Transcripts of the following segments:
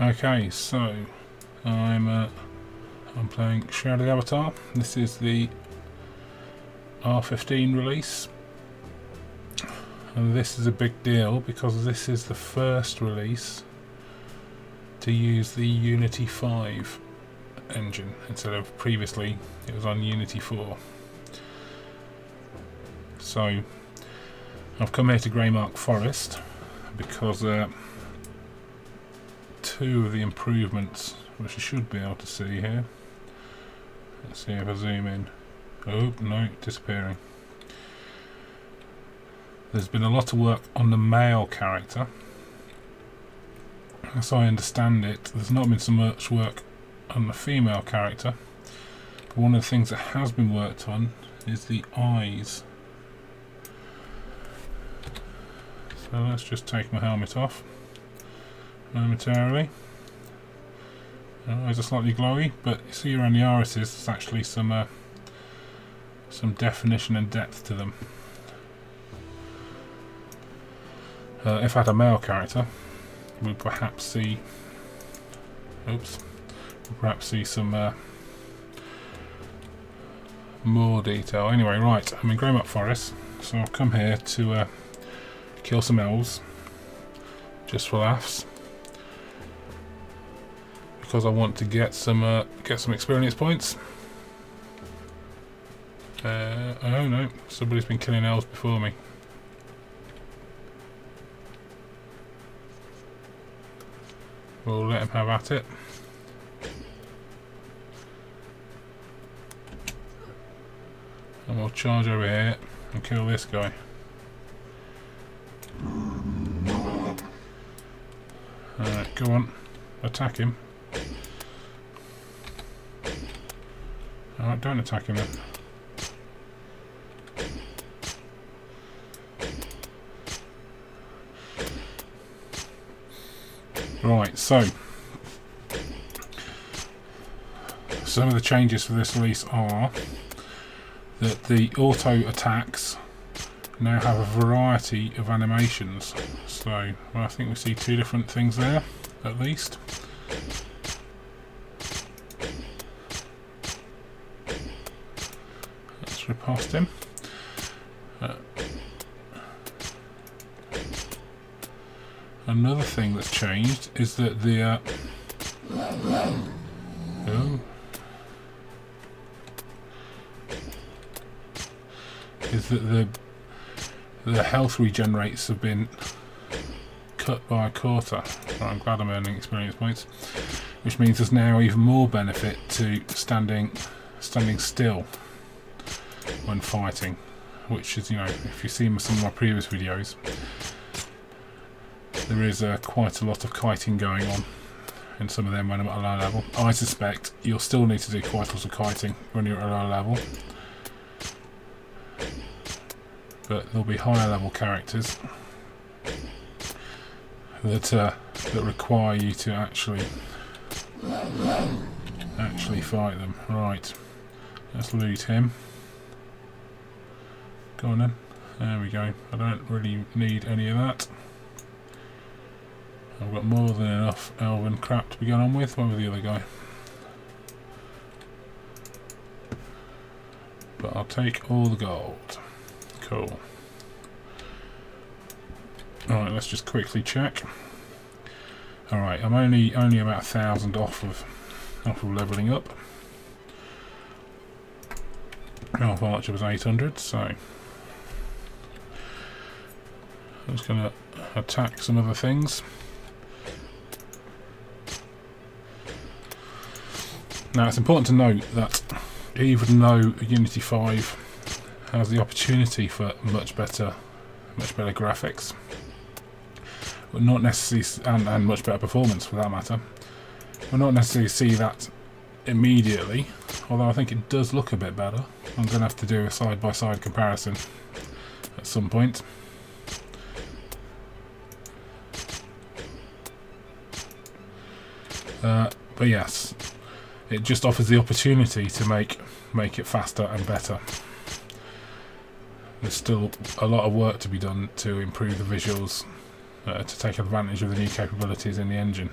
Okay, so I'm uh, I'm playing Shroud of the Avatar. This is the R15 release, and this is a big deal because this is the first release to use the Unity 5 engine instead of previously it was on Unity 4. So I've come here to Greymark Forest because uh, two of the improvements which you should be able to see here. Let's see if I zoom in. Oh no disappearing. There's been a lot of work on the male character. As I understand it there's not been so much work on the female character. But one of the things that has been worked on is the eyes. So let's just take my helmet off momentarily. eyes are slightly glowy, but you see around the irises there's actually some uh, some definition and depth to them. Uh, if I had a male character, we'd perhaps see. Oops, we'd perhaps see some uh, more detail. Anyway, right, I'm in Greymark Forest, so I've come here to uh, kill some elves, just for laughs because I want to get some uh, get some experience points. Uh, oh no, somebody's been killing elves before me. We'll let him have at it. And we'll charge over here and kill this guy. Alright, go on. Attack him. Alright, don't attack him then. Right, so some of the changes for this release are that the auto attacks now have a variety of animations. So well, I think we see two different things there, at least. Past him. Uh, another thing that's changed is that the uh, oh, is that the the health regenerates have been cut by a quarter. I'm glad I'm earning experience points, which means there's now even more benefit to standing standing still when fighting, which is, you know, if you've seen some of my previous videos, there is uh, quite a lot of kiting going on in some of them when I'm at a low level. I suspect you'll still need to do quite a lot of kiting when you're at a low level. But there'll be higher level characters that uh, that require you to actually actually fight them. Right, let's loot him. Go on then. There we go. I don't really need any of that. I've got more than enough elven crap to be going on with. Where was the other guy? But I'll take all the gold. Cool. Alright, let's just quickly check. Alright, I'm only only about a thousand off of off of levelling up. Oh, Half Archer was 800, so I'm just going to attack some other things. Now it's important to note that even though Unity 5 has the opportunity for much better much better graphics but not necessarily and, and much better performance for that matter we'll not necessarily see that immediately although I think it does look a bit better I'm going to have to do a side-by-side -side comparison at some point Uh, but yes, it just offers the opportunity to make make it faster and better. There's still a lot of work to be done to improve the visuals, uh, to take advantage of the new capabilities in the engine.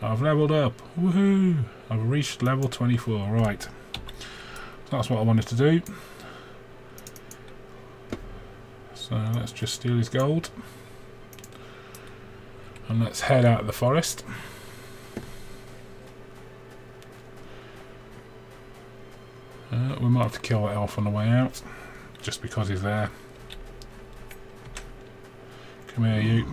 I've leveled up. Woohoo! I've reached level 24. Right. That's what I wanted to do. So let's just steal his gold. And let's head out of the forest. Uh, we might have to kill that elf on the way out. Just because he's there. Come here, you.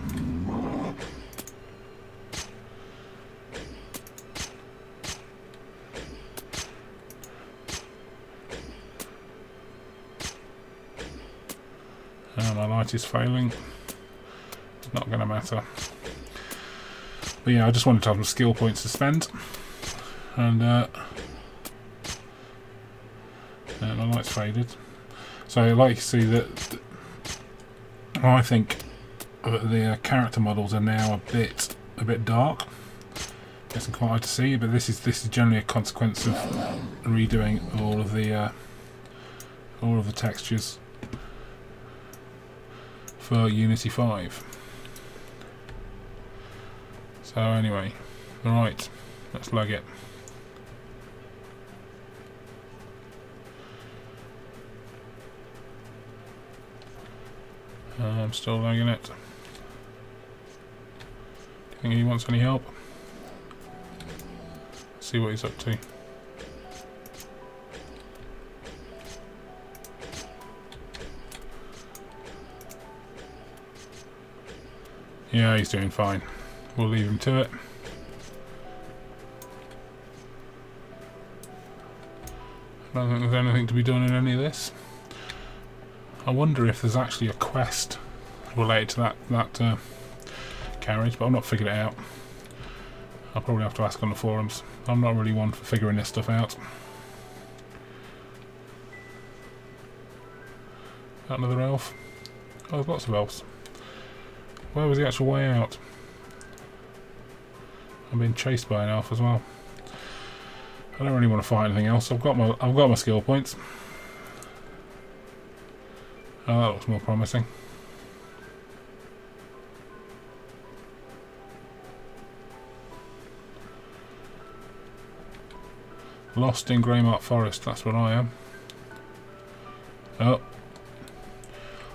Uh, my light is failing. It's not going to matter. But yeah, I just wanted to have some skill points to spend. And uh, my light's faded. So like to see that I think the uh, character models are now a bit a bit dark. It's quite hard to see, but this is this is generally a consequence of redoing all of the uh, all of the textures for Unity 5. So anyway, right, let's lug it. Uh, I'm still lagging it. Think he wants any help? Let's see what he's up to. Yeah, he's doing fine. We'll leave him to it. I don't think there's anything to be done in any of this. I wonder if there's actually a quest related to that that uh, carriage, but I've not figured it out. I'll probably have to ask on the forums. I'm not really one for figuring this stuff out. Another elf. Oh, there's lots of elves. Where was the actual way out? I'm being chased by an elf as well. I don't really want to fight anything else. I've got my I've got my skill points. Oh, that looks more promising. Lost in Greymark Forest, that's what I am. Oh.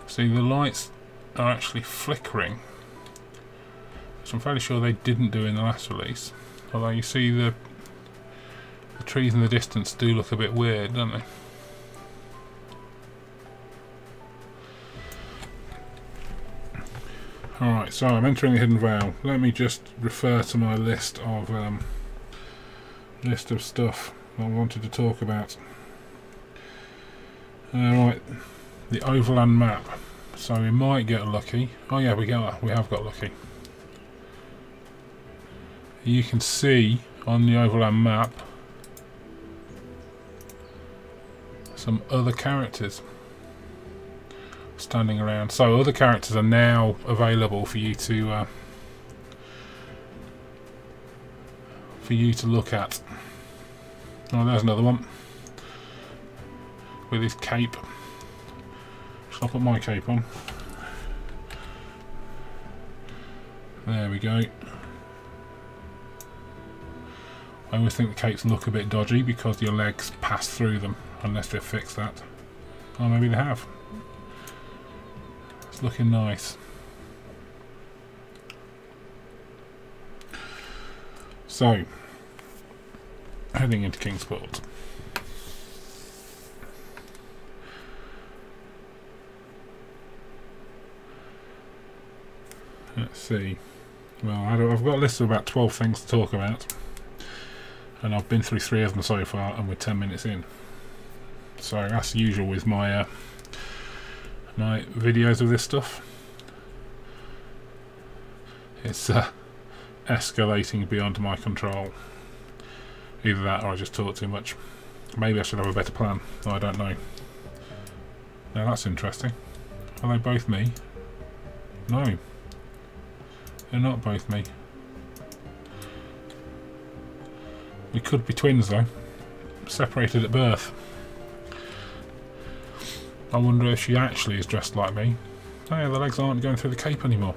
See, the lights are actually flickering. Which I'm fairly sure they didn't do in the last release. Although you see the, the trees in the distance do look a bit weird, don't they? Alright, so I'm entering the Hidden Vale. Let me just refer to my list of um, list of stuff I wanted to talk about. Alright, the Overland map. So we might get lucky. Oh yeah, we got we have got lucky. You can see on the Overland map some other characters standing around. So other characters are now available for you to uh, for you to look at. Oh, there's another one with his cape. Shall I put my cape on? There we go. I always think the capes look a bit dodgy because your legs pass through them unless they've fixed that. Or maybe they have. It's looking nice. So, heading into Kingsport. Let's see. Well, I've got a list of about 12 things to talk about. And I've been through three of them so far, and we're 10 minutes in. So, that's usual with my uh, my videos of this stuff. It's uh, escalating beyond my control. Either that or I just talk too much. Maybe I should have a better plan. I don't know. Now that's interesting. Are they both me? No. They're not both me. We could be twins though. Separated at birth. I wonder if she actually is dressed like me. Oh yeah, the legs aren't going through the cape anymore.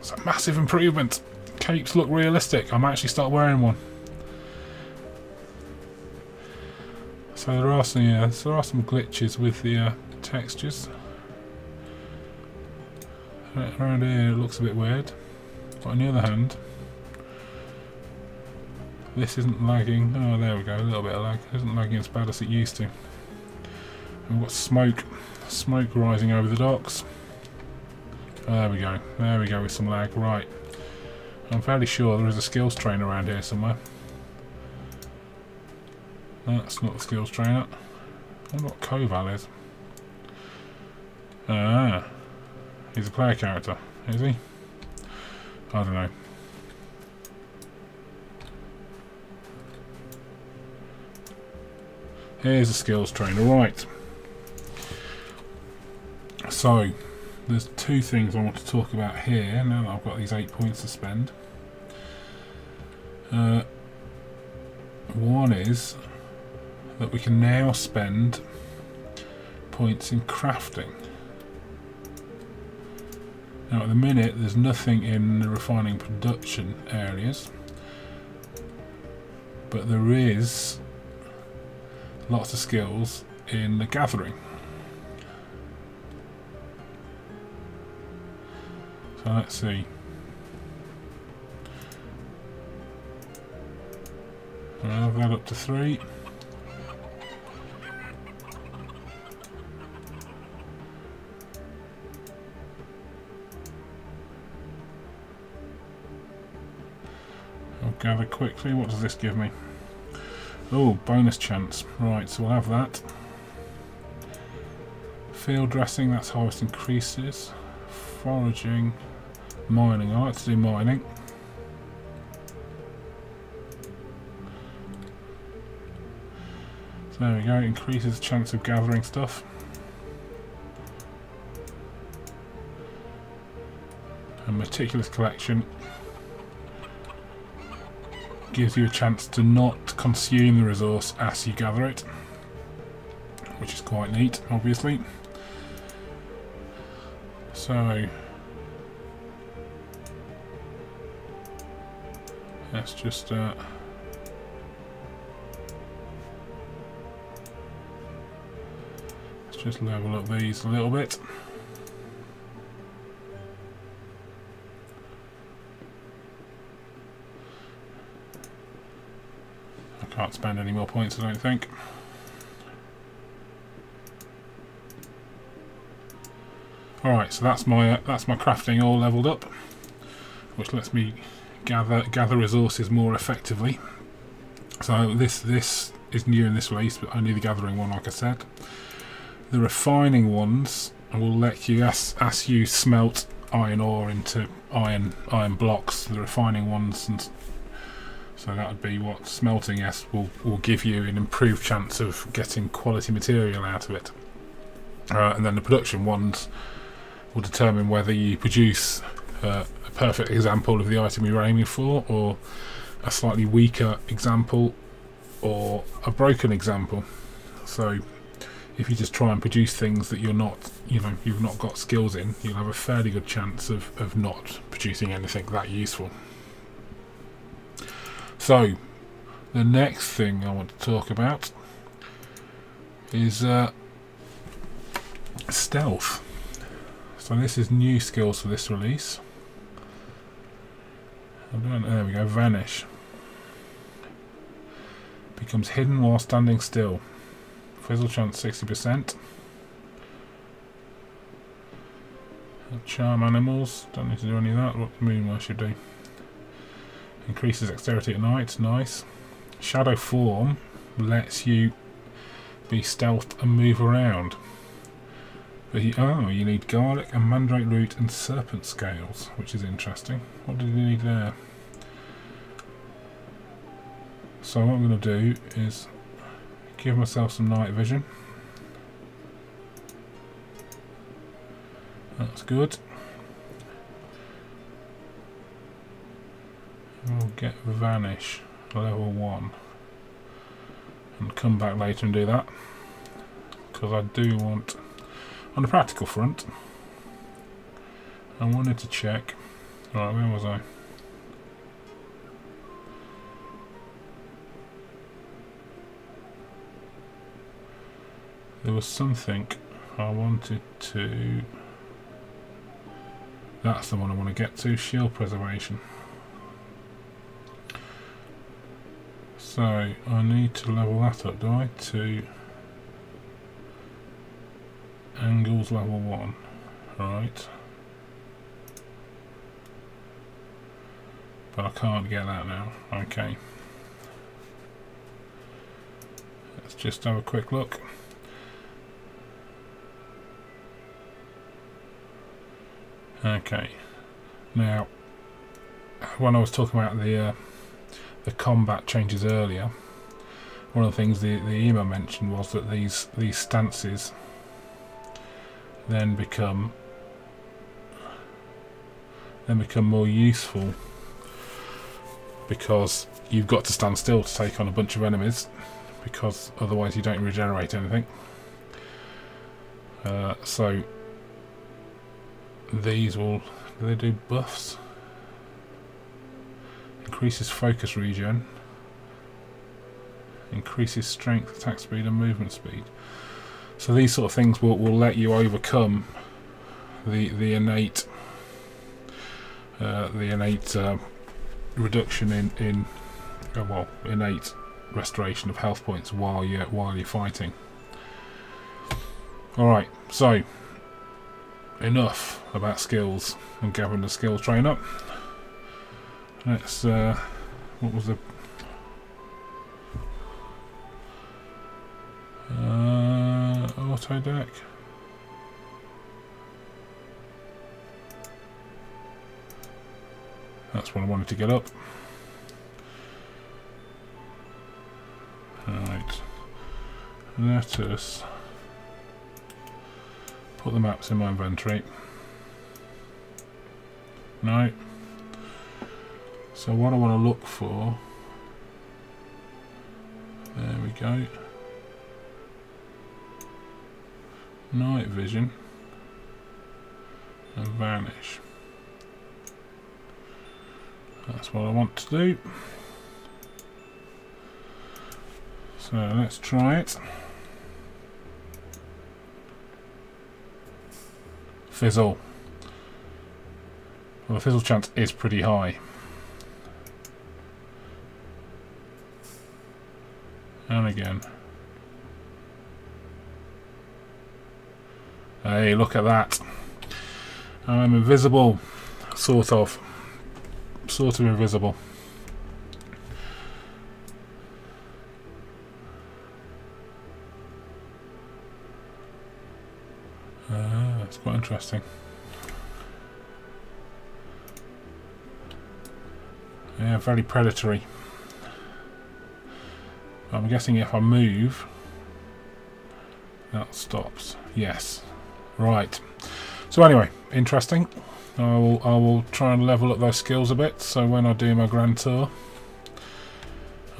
It's a massive improvement. Capes look realistic. I might actually start wearing one. So there are some, yeah, there are some glitches with the uh, textures. Around here it looks a bit weird. But on the other hand, this isn't lagging. Oh, there we go, a little bit of lag. It isn't lagging as bad as it used to. we've got smoke, smoke rising over the docks. There we go, there we go with some lag. Right. I'm fairly sure there is a skills trainer around here somewhere. That's not the skills trainer. I wonder what Koval is. Ah. He's a player character, is he? I don't know. Here's a skills trainer, right. So, there's two things I want to talk about here now that I've got these eight points to spend. Uh, one is that we can now spend points in crafting. Now at the minute there's nothing in the refining production areas but there is lots of skills in the gathering. So let's see. I'll have that up to three. I'll gather quickly. What does this give me? Oh, bonus chance. Right, so we'll have that. Field dressing, that's harvest increases. Foraging, mining. I like to do mining. So there we go, increases chance of gathering stuff. A meticulous collection gives you a chance to not consume the resource as you gather it, which is quite neat, obviously. So, let's just uh, let's just level up these a little bit. Can't spend any more points, I don't think. Alright, so that's my uh, that's my crafting all leveled up, which lets me gather gather resources more effectively. So this this is new in this release, but only the gathering one, like I said. The refining ones will let you as as you smelt iron ore into iron iron blocks. The refining ones and so that would be what smelting S will, will give you an improved chance of getting quality material out of it. Uh, and then the production ones will determine whether you produce uh, a perfect example of the item you're aiming for or a slightly weaker example or a broken example. So if you just try and produce things that you're not, you know, you've not got skills in, you'll have a fairly good chance of, of not producing anything that useful. So, the next thing I want to talk about is uh, stealth. So this is new skills for this release. there we go, vanish. Becomes hidden while standing still. Fizzle chance 60%. Charm animals, don't need to do any of that, what the moon should do. Increases dexterity at night, nice. Shadow form lets you be stealth and move around. But you, oh, you need garlic and mandrake root and serpent scales, which is interesting. What do you need there? So what I'm going to do is give myself some night vision. That's good. Get Vanish level 1 and come back later and do that because I do want on the practical front I wanted to check Right, where was I? There was something I wanted to... That's the one I want to get to, shield preservation. So, I need to level that up, do I? To angles level 1. Right. But I can't get that now. Okay. Let's just have a quick look. Okay. Now, when I was talking about the uh, the combat changes earlier, one of the things the, the email mentioned was that these these stances then become then become more useful because you've got to stand still to take on a bunch of enemies because otherwise you don't regenerate anything. Uh, so these will do they do buffs? Increases focus regen. Increases strength, attack speed and movement speed. So these sort of things will, will let you overcome the the innate uh, the innate uh, reduction in in uh, well innate restoration of health points while you while you're fighting. All right, so enough about skills and gathering the skill train up. Let's uh, what was the uh, auto deck. That's what I wanted to get up. Right. Let us put the maps in my inventory. No. So what I want to look for there we go. Night vision and vanish. That's what I want to do. So let's try it. Fizzle. Well, the fizzle chance is pretty high. Again. Hey, look at that. I'm invisible. Sort of sort of invisible. Uh, that's quite interesting. Yeah, very predatory. I'm guessing if I move, that stops. Yes. Right. So anyway, interesting. I will, I will try and level up those skills a bit so when I do my grand tour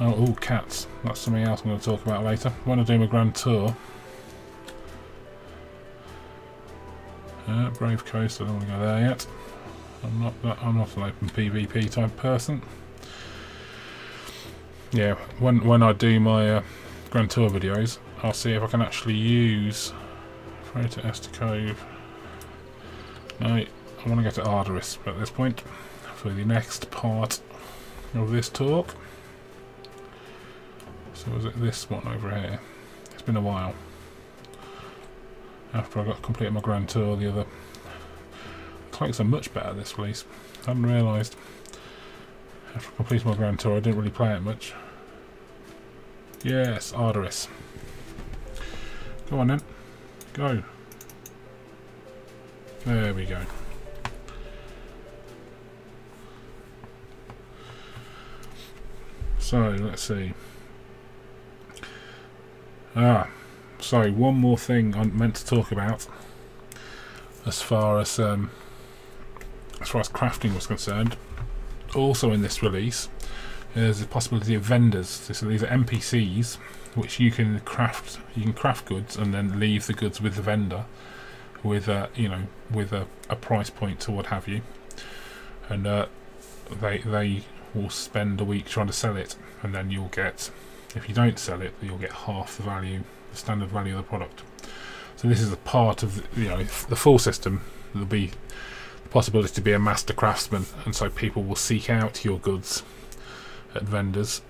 oh, ooh, cats that's something else I'm going to talk about later when I do my grand tour uh, Brave Coast I don't want to go there yet I'm not that I'm not an open PvP type person yeah when when I do my uh, grand tour videos I'll see if I can actually use Freighter Esther Cove no I want to get to Ardoris at this point for the next part of this talk. So was it this one over here? It's been a while. After I got completed my grand tour, the other clicks are much better this release. I hadn't realised. After I completed my grand tour, I didn't really play it much. Yes, Ardoris. Go on then. Go. There we go. So, let's see. Ah, sorry, one more thing I meant to talk about as far as um, as far as crafting was concerned. Also in this release, there's the possibility of vendors. So these are NPCs which you can craft. You can craft goods and then leave the goods with the vendor, with a you know with a, a price point or what have you. and uh, they they will spend a week trying to sell it, and then you'll get, if you don't sell it, you'll get half the value, the standard value of the product. So this is a part of the, you know the full system. There'll be the possibility to be a master craftsman, and so people will seek out your goods at vendors,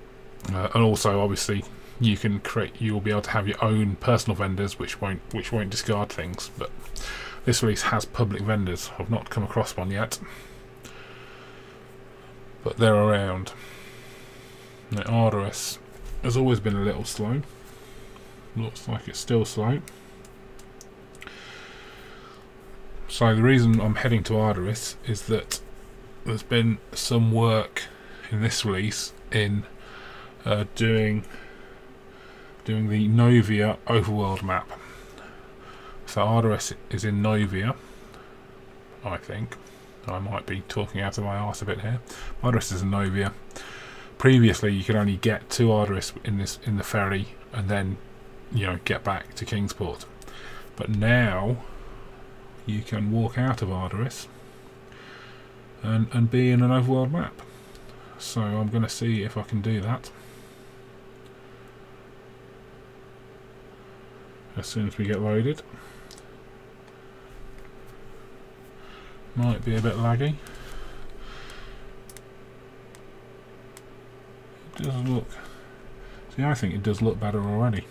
uh, and also obviously you can create. You'll be able to have your own personal vendors, which won't which won't discard things. But this release has public vendors. I've not come across one yet but they're around. Now has always been a little slow. Looks like it's still slow. So the reason I'm heading to Ardoris is that there's been some work in this release in uh, doing doing the Novia overworld map. So Ardoris is in Novia, I think. I might be talking out of my arse a bit here. Ardoris is in Novia. Previously, you could only get to Ardoris in this in the ferry and then, you know, get back to Kingsport. But now, you can walk out of Ardoris and and be in an overworld map. So I'm going to see if I can do that. As soon as we get loaded. Might be a bit laggy. It does look... See, I think it does look better already.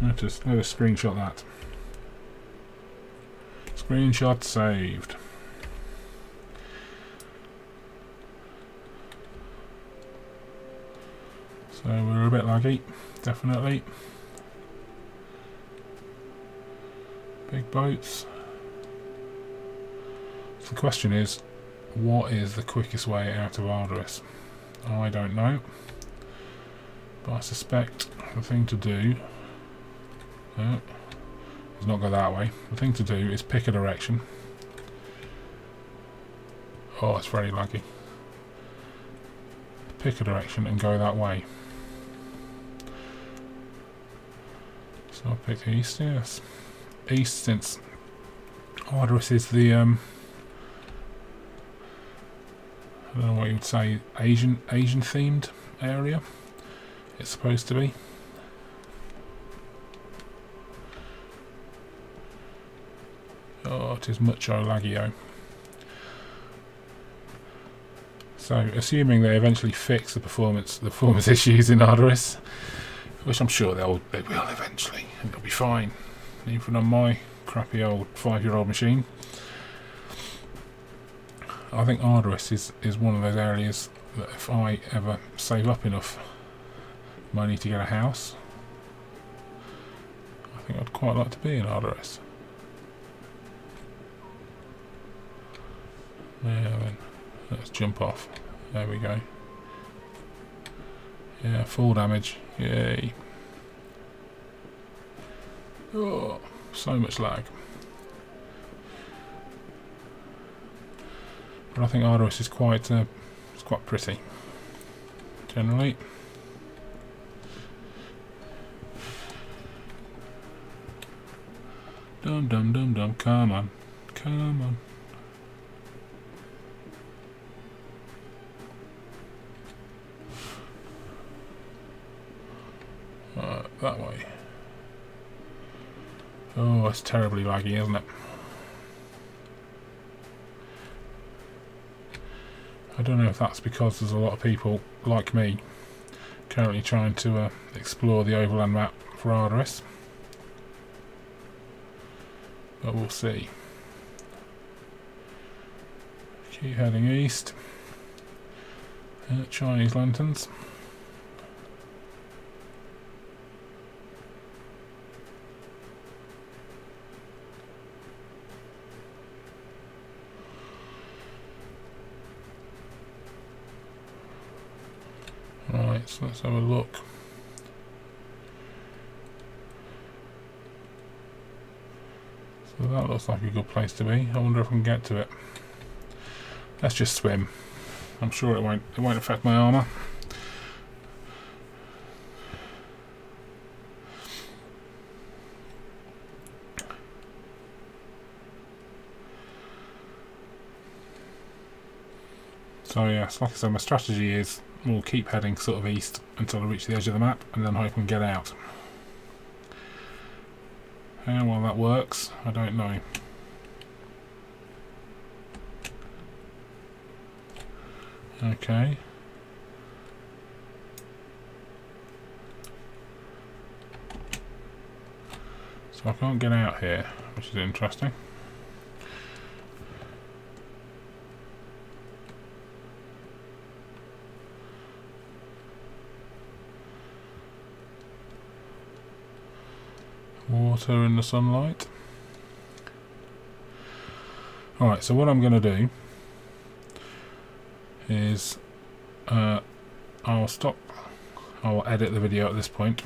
Let us, let us screenshot that. Screenshot saved. So we're a bit laggy, definitely. Big boats. So the question is, what is the quickest way out of Ardoris? I don't know. But I suspect the thing to do uh, oh, is not go that way. The thing to do is pick a direction. Oh, it's very laggy. Pick a direction and go that way. So I'll pick east, yes. East since Ardoris is the um, I don't know what you'd say Asian Asian themed area it's supposed to be. Oh it is mucho laggio so assuming they eventually fix the performance the performance issues in Ardoris which I'm sure they'll they will eventually and it'll be fine even on my crappy old five-year-old machine. I think Ardoris is, is one of those areas that if I ever save up enough money to get a house, I think I'd quite like to be in Ardoris. Yeah then, let's jump off. There we go. Yeah, full damage. Yay. Oh, so much lag. But I think Ardoris is quite, uh, it's quite pretty, generally. Dum dum dum dum, come on, come on. Uh, that way. Oh, it's terribly laggy, isn't it? I don't know if that's because there's a lot of people like me currently trying to uh, explore the overland map for Ardoris. But we'll see. Keep heading east. Uh, Chinese lanterns. let's let's have a look. So that looks like a good place to be. I wonder if I can get to it. Let's just swim. I'm sure it won't it won't affect my armour. So yes, like I said, my strategy is we'll keep heading sort of east until I reach the edge of the map and then hope and get out. How well that works, I don't know. Okay. So I can't get out here, which is interesting. Water in the sunlight. Alright, so what I'm going to do is uh, I'll stop, I'll edit the video at this point.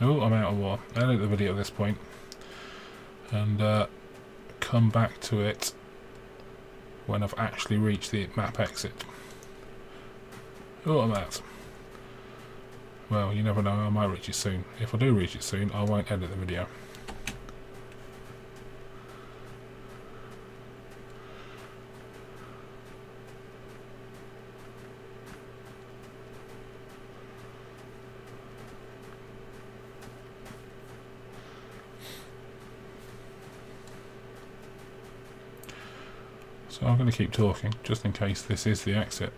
Oh, I'm out of water. Edit the video at this point and uh, come back to it when I've actually reached the map exit. Oh, I'm out. Well, you never know, I might reach it soon. If I do reach it soon, I won't edit the video. So I'm going to keep talking, just in case this is the exit.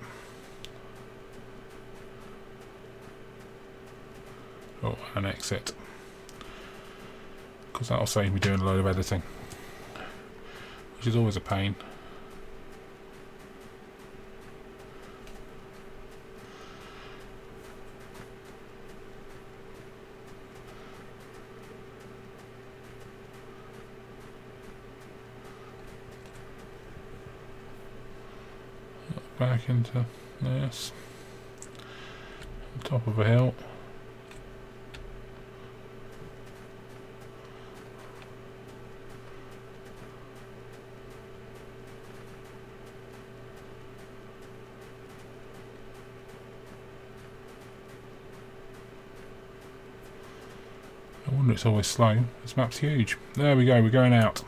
Oh, an exit. Because that'll save me doing a load of editing. Which is always a pain. Back into this top of a hill I wonder it's always slow. This map's huge. There we go, we're going out.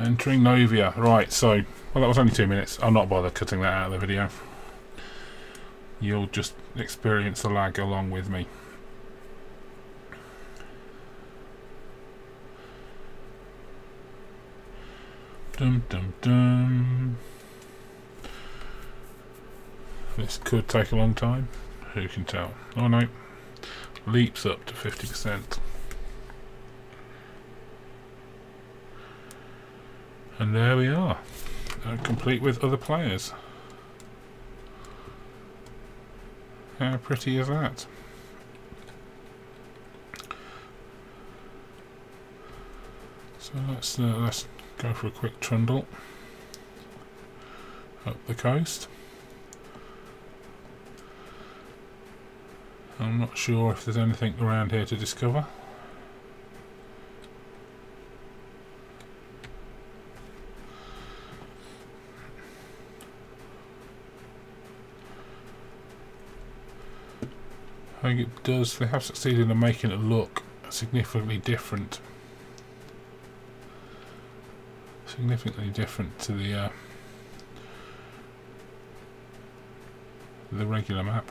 Entering Novia. Right, so, well that was only two minutes. I'll not bother cutting that out of the video. You'll just experience the lag along with me. Dum dum dum. This could take a long time. Who can tell? Oh no. Leaps up to 50%. And there we are, uh, complete with other players. How pretty is that? So let's uh, let's go for a quick trundle up the coast. I'm not sure if there's anything around here to discover. Think it does, they have succeeded in making it look significantly different. Significantly different to the uh, the regular map.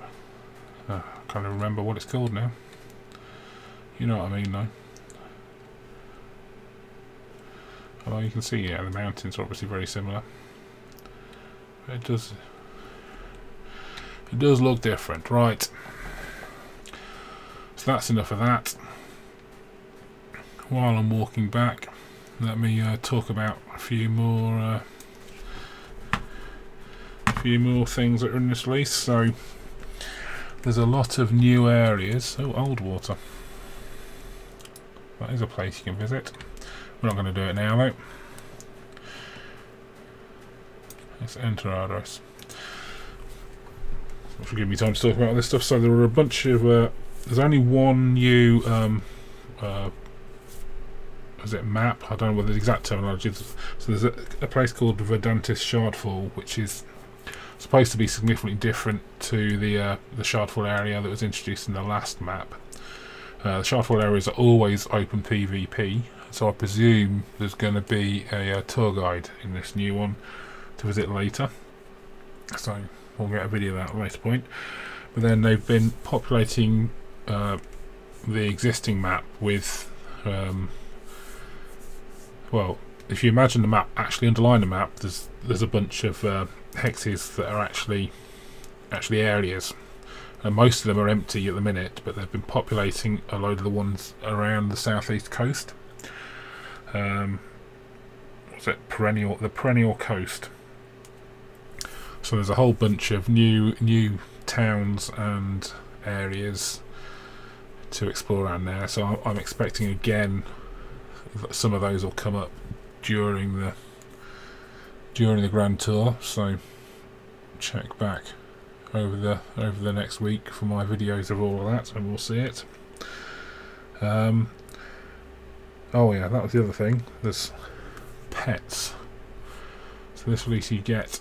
Uh, I can't remember what it's called now. You know what I mean though. Although you can see, yeah, the mountains are obviously very similar. But it does it does look different, right that's enough of that. While I'm walking back, let me uh, talk about a few more uh, a few more things that are in this release. So there's a lot of new areas. Oh, old water. That is a place you can visit. We're not going to do it now though. Let's enter Ardoris. Which me time to talk about this stuff. So there are a bunch of uh, there's only one new um, uh, is it map? I don't know what the exact terminology is. So there's a, a place called Verdantis Shardfall, which is supposed to be significantly different to the uh, the Shardfall area that was introduced in the last map. Uh, the Shardfall areas are always open PvP, So I presume there's going to be a, a tour guide in this new one to visit later. So we'll get a video of that at a later point. But then they've been populating uh, the existing map with, um, well, if you imagine the map actually underline the map, there's there's a bunch of uh, hexes that are actually actually areas, and most of them are empty at the minute. But they've been populating a load of the ones around the southeast coast. Um, what's it? Perennial, the perennial coast. So there's a whole bunch of new new towns and areas to explore around there. So I'm, expecting again some of those will come up during the during the grand tour. So check back over the over the next week for my videos of all of that, and we'll see it. Um, oh yeah, that was the other thing. There's pets. So this release you get.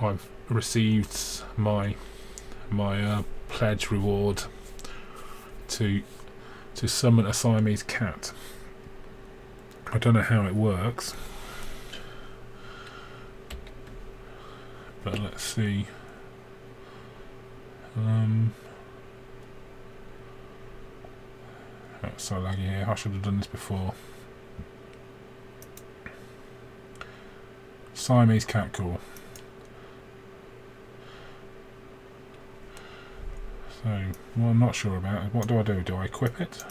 I've received my my uh, pledge reward to to summon a Siamese cat. I don't know how it works, but let's see. Um, that's so laggy here. I should have done this before. Siamese cat call. So, what I'm not sure about it. what do I do? Do I equip it?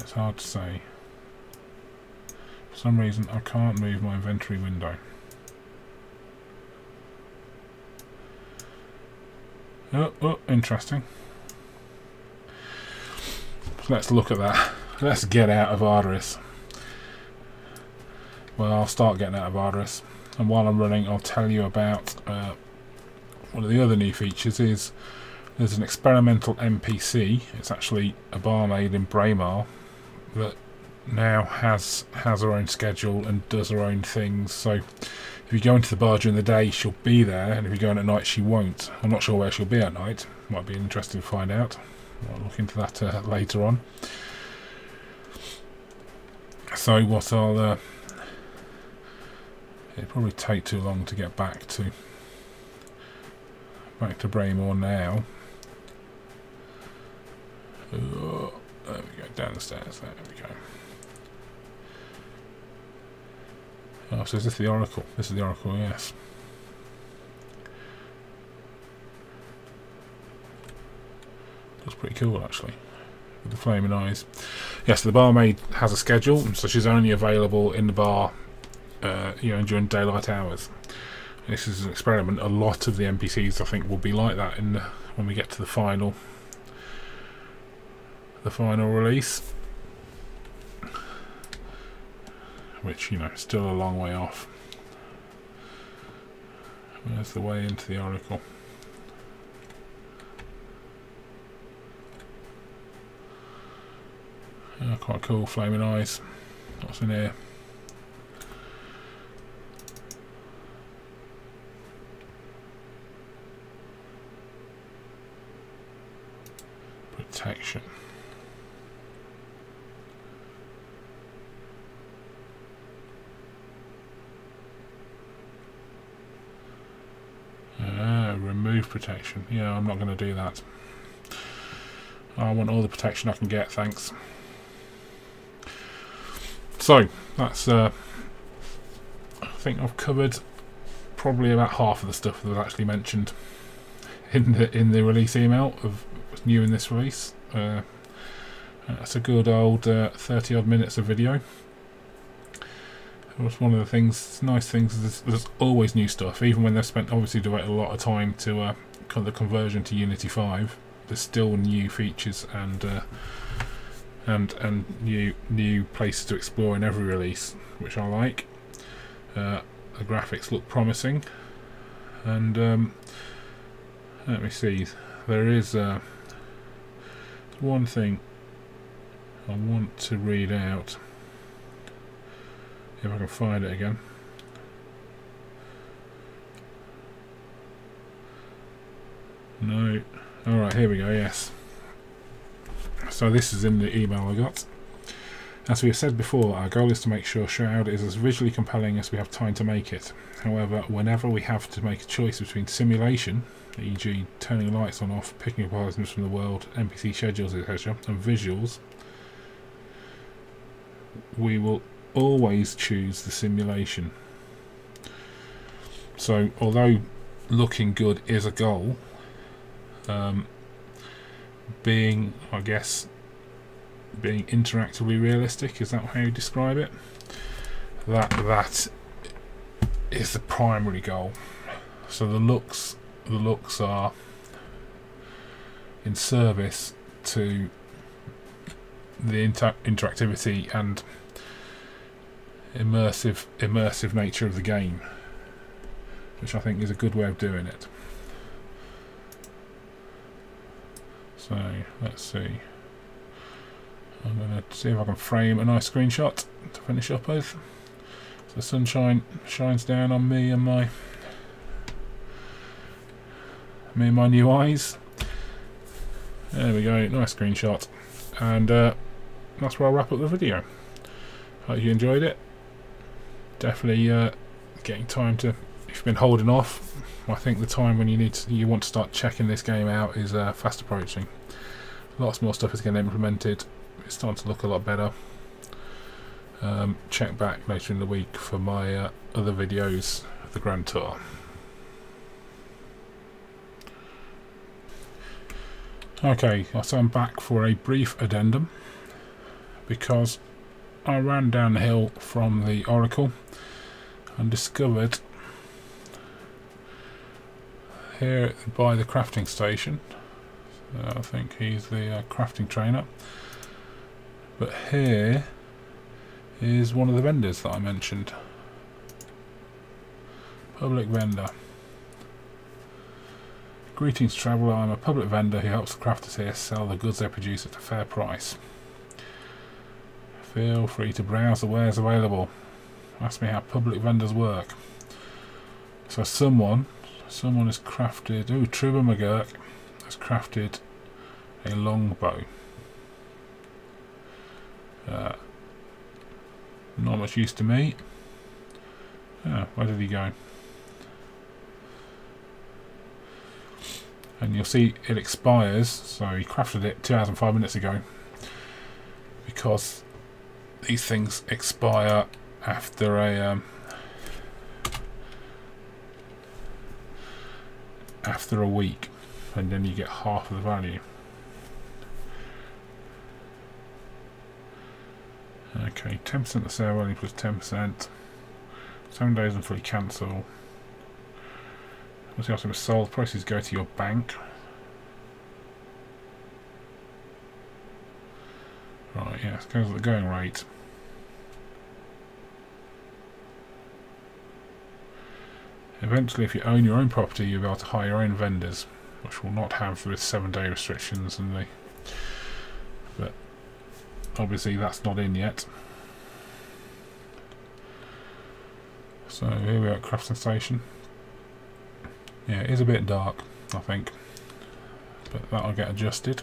It's hard to say. For some reason I can't move my inventory window. Oh, oh, interesting. Let's look at that. Let's get out of Ardoris. Well, I'll start getting out of Ardoris. And while I'm running, I'll tell you about uh, one of the other new features is there's an experimental NPC. It's actually a barmaid in Braemar that now has has her own schedule and does her own things. So if you go into the bar during the day, she'll be there, and if you go in at night, she won't. I'm not sure where she'll be at night. Might be interesting to find out. I'll look into that uh, later on. So what I'll... Uh, it'll probably take too long to get back to back to Braemar now. Oh, there we go, down the stairs, there we go. Oh, so is this the Oracle? This is the Oracle, yes. That's pretty cool, actually. With the flaming eyes. Yes, the barmaid has a schedule, so she's only available in the bar, uh, you know, during daylight hours. This is an experiment. A lot of the NPCs, I think, will be like that in the, when we get to the final, the final release. Which, you know, still a long way off. Where's the way into the Oracle? Yeah, quite cool, flaming eyes. What's in here? Protection. Uh, remove protection. Yeah, I'm not going to do that. I want all the protection I can get, thanks. So that's uh, I think I've covered probably about half of the stuff that was actually mentioned in the in the release email of new in this release. Uh, that's a good old uh, 30 odd minutes of video. That's one of the things, nice things there's, there's, always new stuff, even when they've spent obviously devoted a lot of time to uh, the conversion to Unity 5. There's still new features and uh, and and new new places to explore in every release, which I like. Uh, the graphics look promising, and um, let me see. There is uh, one thing I want to read out. If I can find it again. No. Alright, here we go, yes. So this is in the email I got. As we have said before, our goal is to make sure Shroud is as visually compelling as we have time to make it. However, whenever we have to make a choice between simulation, e.g. turning lights on off, picking up items from the world, NPC schedules, etc., and visuals, we will always choose the simulation. So, although looking good is a goal, um, being, I guess, being interactively realistic, is that how you describe it? That that is the primary goal. So the looks the looks are in service to the inter interactivity and immersive immersive nature of the game which I think is a good way of doing it so let's see. I'm going to see if I can frame a nice screenshot to finish up with. So the sunshine shines down on me and my me and my new eyes. There we go nice screenshot. And uh, that's where I'll wrap up the video. Hope you enjoyed it. Definitely uh, getting time to if you've been holding off I think the time when you need to, you want to start checking this game out is uh, fast approaching lots more stuff is getting implemented. It's starting to look a lot better. Um, check back later in the week for my uh, other videos of the Grand Tour. Okay so I'm back for a brief addendum because I ran downhill from the Oracle and discovered here by the crafting station I think he's the uh, crafting trainer but here is one of the vendors that I mentioned public vendor Greetings traveller, I'm a public vendor who helps the crafters here sell the goods they produce at a fair price. Feel free to browse the wares available. Ask me how public vendors work. So someone, someone has crafted, ooh, Truba McGurk has crafted a longbow. Uh, not much use to me. Oh, where did he go? And you'll see it expires, so he crafted it 2005 minutes ago because these things expire after a um, after a week and then you get half of the value okay 10% the sale value plus 10% 7 days and fully cancel once the item is sold prices go to your bank. Right yes goes at the going rate. Eventually, if you own your own property, you'll be able to hire your own vendors, which will not have the seven-day restrictions and the. Obviously, that's not in yet. So here we are at Crafting Station. Yeah, it is a bit dark, I think, but that'll get adjusted.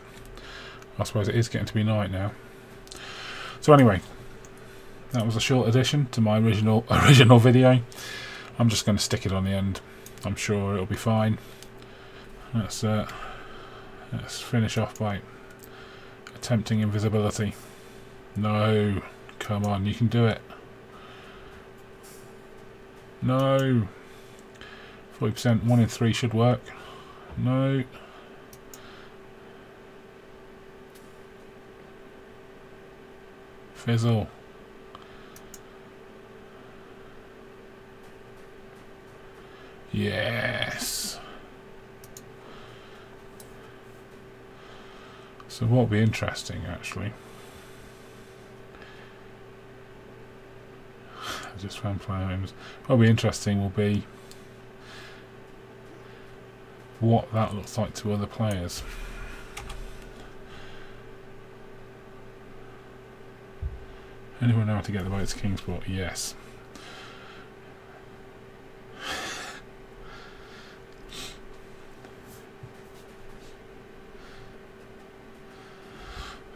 I suppose it is getting to be night now. So anyway, that was a short addition to my original original video. I'm just going to stick it on the end. I'm sure it'll be fine. Let's uh, let's finish off by attempting invisibility. No, come on, you can do it. No. 40%, 1 in 3 should work. No. Fizzle. Yes. So what will be interesting actually just fan fire homes. What'll be interesting will be what that looks like to other players. Anyone know how to get the boat to Kingsport? Yes.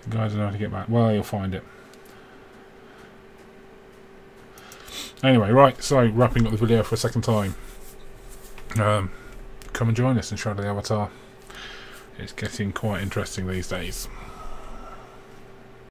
the guys know how to get back. Well, you'll find it. Anyway, right, so wrapping up the video for a second time. Um, come and join us in Shroud of the Avatar. It's getting quite interesting these days.